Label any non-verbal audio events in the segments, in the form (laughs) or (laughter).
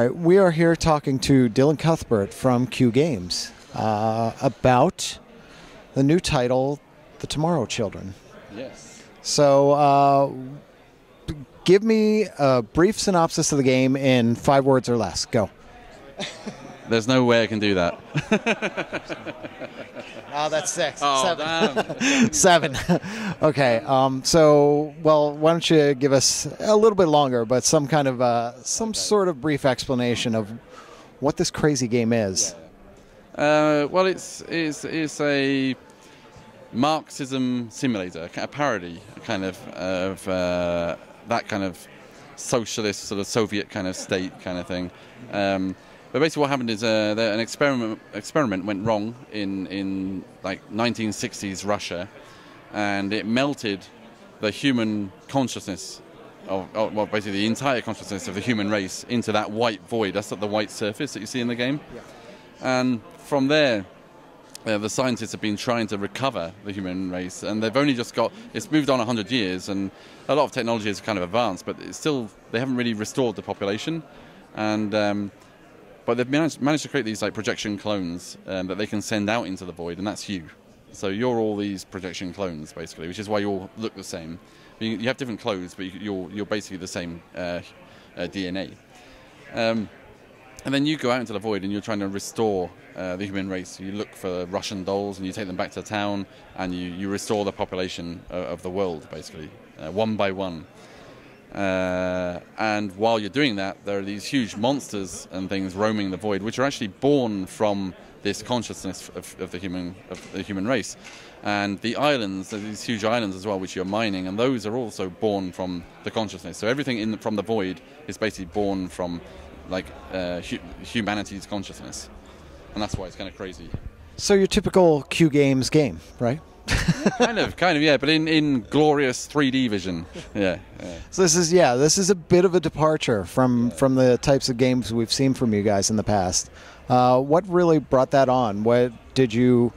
All right, we are here talking to Dylan Cuthbert from Q Games uh, about the new title, The Tomorrow Children. Yes. So, uh, give me a brief synopsis of the game in five words or less. Go. (laughs) There's no way I can do that. Oh, (laughs) that's six. Oh, damn. (laughs) Seven. (laughs) okay. Um, so, well, why don't you give us a little bit longer, but some kind of uh, some sort of brief explanation of what this crazy game is. Uh, well, it's, it's, it's a Marxism simulator, a parody, kind of, of uh, that kind of socialist, sort of Soviet kind of state kind of thing. Um, but basically, what happened is uh, an experiment experiment went wrong in in like 1960s Russia, and it melted the human consciousness of, of well, basically the entire consciousness of the human race into that white void. That's the white surface that you see in the game. And from there, uh, the scientists have been trying to recover the human race, and they've only just got. It's moved on 100 years, and a lot of technology has kind of advanced, but it's still they haven't really restored the population, and um, but they've managed, managed to create these like projection clones um, that they can send out into the void, and that's you. So you're all these projection clones basically, which is why you all look the same. You, you have different clothes, but you, you're you're basically the same uh, uh, DNA. Um, and then you go out into the void and you're trying to restore uh, the human race. You look for Russian dolls and you take them back to town and you, you restore the population of, of the world, basically, uh, one by one. Uh, and while you're doing that, there are these huge monsters and things roaming the void, which are actually born from this consciousness of, of the human of the human race. And the islands, these huge islands as well, which you're mining, and those are also born from the consciousness. So everything in the, from the void is basically born from like uh, hu- humanity's consciousness, and that's why it's kind of crazy. So your typical Q Games game, right? (laughs) kind of, kind of, yeah, but in, in glorious 3D vision. Yeah, yeah. So this is yeah, this is a bit of a departure from from the types of games we've seen from you guys in the past. Uh, what really brought that on? What did you?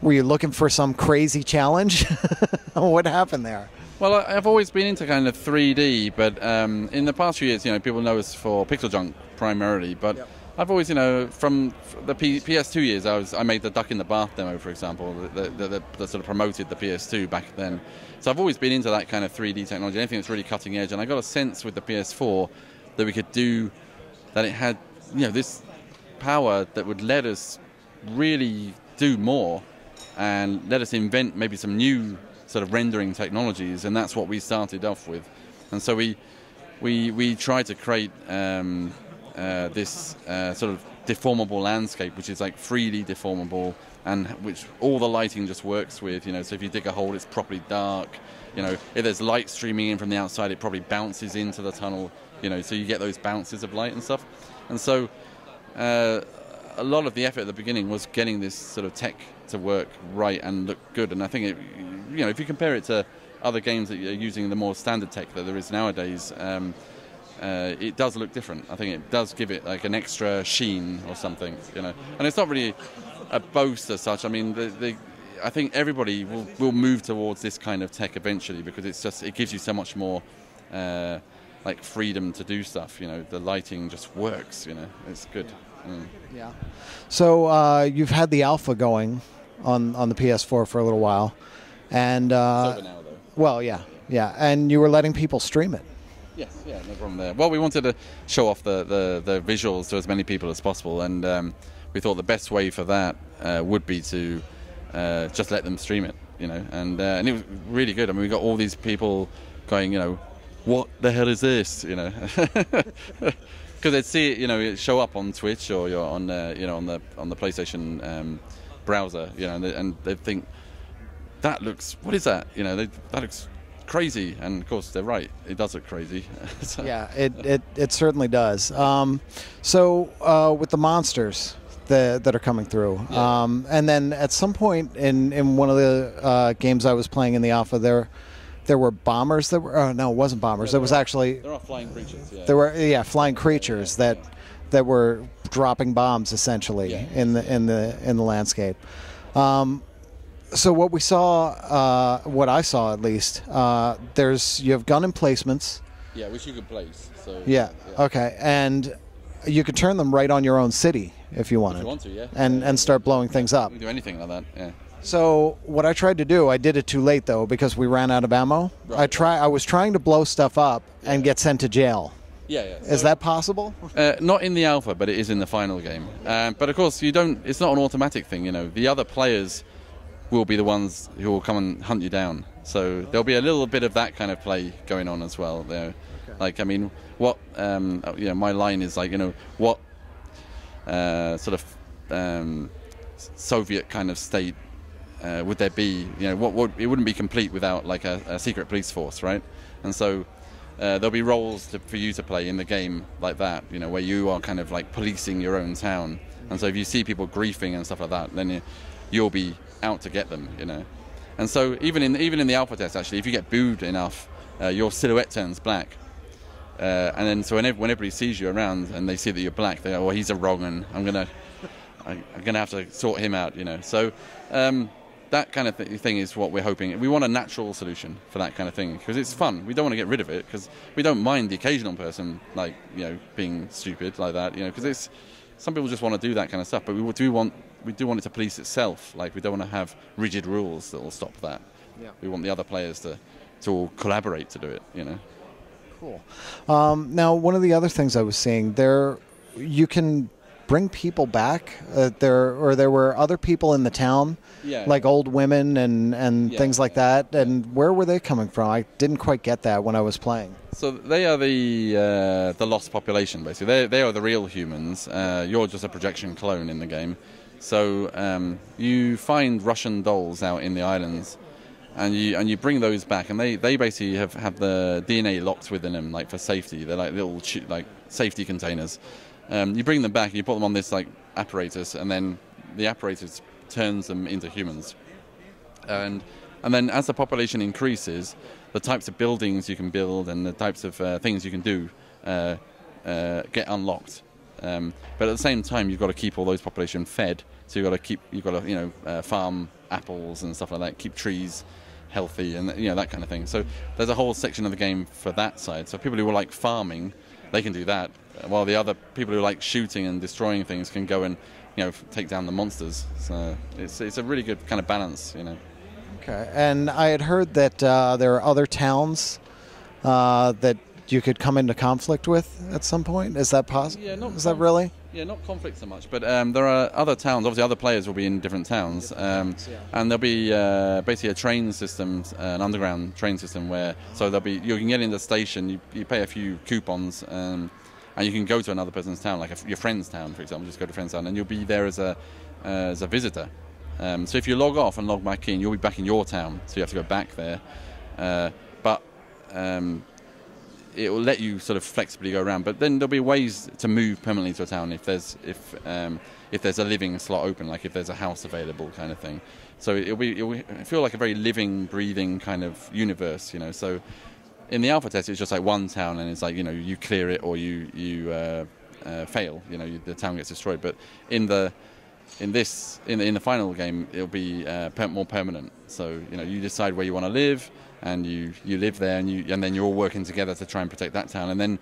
Were you looking for some crazy challenge? (laughs) what happened there? Well, I've always been into kind of 3D, but um, in the past few years, you know, people know us for PixelJunk primarily. But I've always, you know, from the P- PS2 years, I was I made the Duck in the Bath demo, for example, that, that, that, that sort of promoted the PS2 back then. So I've always been into that kind of 3D technology, anything that's really cutting edge. And I got a sense with the PS4 that we could do that. It had, you know, this power that would let us really do more and let us invent maybe some new sort of rendering technologies, and that's what we started off with. And so we we we tried to create um, uh, this uh, sort of deformable landscape, which is like freely deformable, and which all the lighting just works with. You know, so if you dig a hole, it's properly dark. You know, if there's light streaming in from the outside, it probably bounces into the tunnel. You know, so you get those bounces of light and stuff. And so uh, a lot of the effort at the beginning was getting this sort of tech to work right and look good. And I think, it, you know, if you compare it to other games that are using the more standard tech that there is nowadays, um, uh, it does look different. I think it does give it like an extra sheen or something, you know. And it's not really a boast as such. I mean, the, the, I think everybody will, will move towards this kind of tech eventually because it's just it gives you so much more. Uh, like freedom to do stuff, you know. The lighting just works, you know. It's good. Mm. Yeah. So uh, you've had the alpha going on on the PS4 for a little while, and uh, now, well, yeah, yeah, and you were letting people stream it. Yes, yeah, no problem there. Well, we wanted to show off the, the, the visuals to as many people as possible, and um, we thought the best way for that uh, would be to uh, just let them stream it, you know. And uh, and it was really good. I mean, we got all these people going, you know, what the hell is this, you know? (laughs) Because they'd see it, you know, it show up on Twitch or you're on, uh, you know, on the on the PlayStation um, browser, you know, and they, and they'd think that looks, what is that? You know, they, that looks crazy, and of course they're right. It does look crazy. (laughs) So- Yeah, it, it, it certainly does. Um, so uh, with the monsters that, that are coming through, Yeah. um, and then at some point in, in one of the uh, games I was playing in the alpha, there there were bombers that were. Oh, no, it wasn't bombers. it was actually There are flying creatures. Yeah. there were yeah flying creatures that that were dropping bombs essentially Yeah. in the in the in the landscape. Um, so what we saw, uh, what I saw at least, uh, there's you have gun emplacements. yeah, which you could place. So Yeah. Okay. And you could turn them right on your own city if you wanted, If you want to, yeah. and and start blowing things up. You do anything like that. Yeah. So what I tried to do, I did it too late though because we ran out of ammo. I Right. try, I was trying to blow stuff up and get sent to jail. Yeah, yeah. Is that possible? (laughs) Uh, not in the alpha, but it is in the final game. Um, but of course, you don't. It's not an automatic thing. You know, the other players will be the ones who will come and hunt you down. So there'll be a little bit of that kind of play going on as well. There, like I mean, what um, you know, my line is like, you know, what uh, sort of um, Soviet kind of state uh, would there be? You know, what would it wouldn't be complete without like a, a secret police force, right? And so uh, there'll be roles to, for you to play in the game like that. You know, where you are kind of like policing your own town. And so if you see people griefing and stuff like that, then you, you'll be out to get them. You know. And so even in even in the alpha test, actually, if you get booed enough, uh, your silhouette turns black. Uh, and then so whenever, when everybody sees you around and they see that you're black, they go, "Well, he's a wrong, and I'm gonna, I'm gonna have to sort him out," you know. So um, that kind of th- thing is what we're hoping. We want a natural solution for that kind of thing because it's fun. We don't want to get rid of it because we don't mind the occasional person like you know being stupid like that, you know, because it's some people just want to do that kind of stuff, but we do want we do want it to police itself. Like we don't want to have rigid rules that will stop that. Yeah. We want the other players to to all collaborate to do it, you know. Cool. Um, now, one of the other things I was seeing there, you can bring people back. Uh, there, or there were other people in the town, Yeah. like old women and and Yeah, things like yeah, that. And where were they coming from? I didn't quite get that when I was playing. So they are the uh, the lost population, basically. They they are the real humans. Uh, you're just a projection clone in the game. So um, you find Russian dolls out in the islands, and you and you bring those back, and they, they basically have, have the DNA locked within them, like for safety. They're like little like safety containers. Um, you bring them back, and you put them on this like apparatus, and then the apparatus turns them into humans and and then as the population increases, the types of buildings you can build and the types of uh, things you can do uh, uh, get unlocked. Um, but at the same time, you've got to keep all those population fed. So you've got to keep you've got to you know uh, farm apples and stuff like that, keep trees healthy and you know that kind of thing. So there's a whole section of the game for that side. So people who are like farming, they can do that, while the other people who like shooting and destroying things can go and you know take down the monsters. So it's it's a really good kind of balance, you know. Okay. And I had heard that uh, there are other towns uh, that you could come into conflict with at some point. Is that possible? Yeah, not Is that really? Yeah, not conflict so much, but um, there are other towns. Obviously, other players will be in different towns, um, and there'll be uh, basically a train system, uh, an underground train system where so there'll be you can get in the station, you, you pay a few coupons, um, and you can go to another person's town, like a, your friend's town, for example. Just go to friend's town, and you'll be there as a uh, as a visitor. Um, so if you log off and log back in, you'll be back in your town, so you have to go back there. Uh, but um, it will let you sort of flexibly go around. But then there'll be ways to move permanently to a town if there's if um, if there's a living slot open, like if there's a house available, kind of thing. So it'll be it'll feel like a very living, breathing kind of universe, you know. So in the alpha test, it's just like one town, and it's like you know you clear it or you you uh, uh, fail, you know, you, the town gets destroyed. But in the in this in the, in the final game it'll be uh, per- more permanent so you know you decide where you want to live and you you live there and you and then you're all working together to try and protect that town and then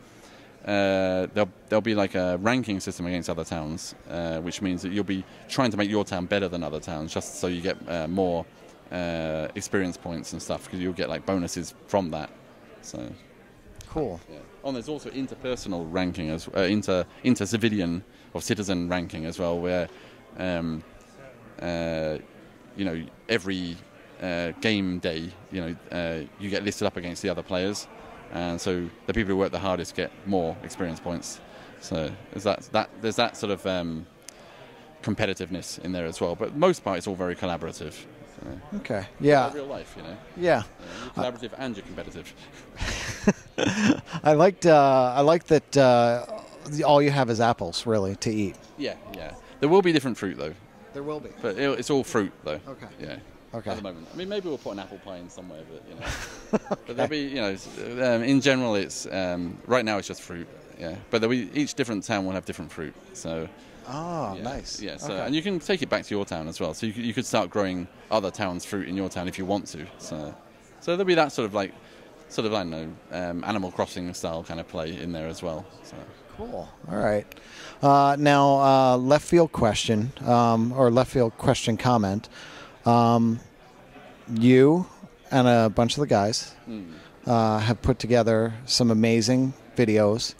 uh, there'll, there'll be like a ranking system against other towns, uh, which means that you'll be trying to make your town better than other towns, just so you get uh, more uh, experience points and stuff, because you'll get like bonuses from that. So, Cool. yeah. Oh, and there's also interpersonal ranking as uh, inter inter civilian or citizen ranking as well, where um, uh, you know every uh, game day, you know uh, you get listed up against the other players, and so the people who work the hardest get more experience points. So there's that that there's that sort of um, competitiveness in there as well. But most part, it's all very collaborative. So, Okay. Yeah. real life, you know, Yeah. you're collaborative and you're competitive. (laughs) I liked. Uh, I like that. Uh, all you have is apples, really, to eat. Yeah, yeah. There will be different fruit though. There will be. But it, it's all fruit, though. Okay. Yeah. Okay. At the moment, I mean, maybe we'll put an apple pie in somewhere, but you know. (laughs) But there'll be, you know, um, in general, it's um, right now it's just fruit. Yeah. But there'll be, each different town will have different fruit. So. Oh, yeah. nice. Yeah. So, Okay. and you can take it back to your town as well. So you, could- you could start growing other towns' fruit in your town if you want to. So. So there'll be that sort of like, sort of I don't know, um, Animal Crossing style kind of play in there as well. So. Cool. All right. Uh, now, uh, left field question um, or left field question comment. Um, you and a bunch of the guys uh, have put together some amazing videos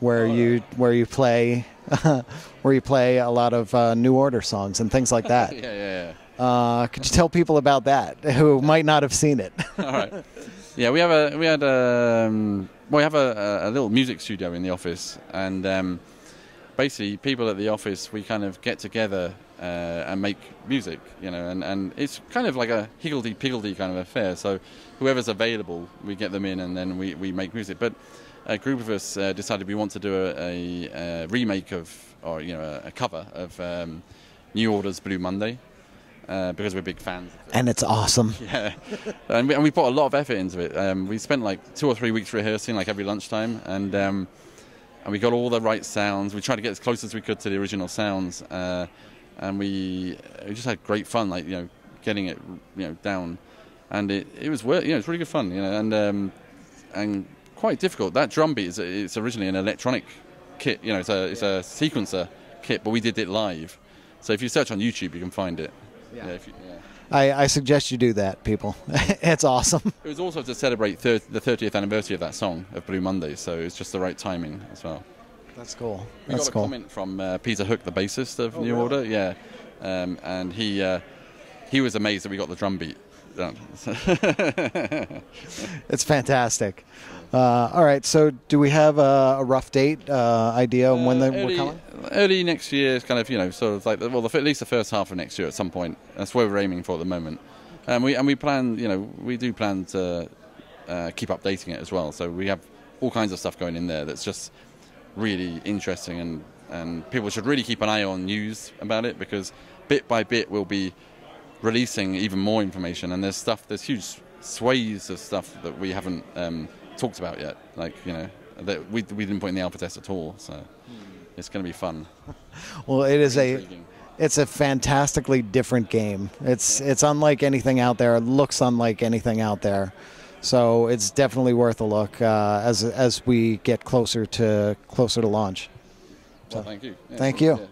where you where you play (laughs) where you play a lot of uh, New Order songs and things like that. (laughs) yeah, yeah, Uh, could you tell people about that who might not have seen it? (laughs) All right. Yeah, we have a we had a um, we have a, a, little music studio in the office, and um, basically people at the office we kind of get together uh, and make music, you know, and, and it's kind of like a higgledy piggledy kind of affair. So whoever's available, we get them in, and then we, we make music. But a group of us uh, decided we want to do a, a, a remake of, or you know, a, a cover of um, New Order's Blue Monday. Uh, because we're big fans. And it's awesome. (laughs) Yeah, and we, and we put a lot of effort into it. Um, we spent like two or three weeks rehearsing, like every lunchtime, and um, and we got all the right sounds. We tried to get as close as we could to the original sounds, uh, and we, we just had great fun, like you know, getting it you know down, and it, it was worth, you know, it's really good fun, you know, and um, and quite difficult. That drum beat is it's originally an electronic kit, you know, it's a it's a sequencer kit, but we did it live. So if you search on YouTube, you can find it. Yeah. if you, yeah. I, I suggest you do that, people. (laughs) it's awesome. It was also to celebrate thir- the 30th anniversary of that song of Blue Monday, so it's just the right timing as well. That's cool. We That's got a cool. comment from uh, Peter Hook, the bassist of Oh, New really? Order, yeah, um, and he uh, he was amazed that we got the drum beat. (laughs) It's fantastic. Uh, all right, so do we have a, a rough date uh, idea on when they Uh, were early, coming? early next year, is kind of you know, sort of like the, well, the, at least the first half of next year at some point. That's where we're aiming for at the moment. And we and we plan, you know, we do plan to uh, keep updating it as well. So we have all kinds of stuff going in there that's just really interesting, and and people should really keep an eye on news about it because bit by bit we'll be releasing even more information. And there's stuff, there's huge swathes of stuff that we haven't um, talked about yet. Like you know, that we we didn't put in the alpha test at all. So it's going to be fun. (laughs) Well, it is a it's a fantastically different game. It's it's unlike anything out there. It looks unlike anything out there. So it's definitely worth a look uh, as as we get closer to closer to launch. Well, thank you. Yeah, Thank you. yeah.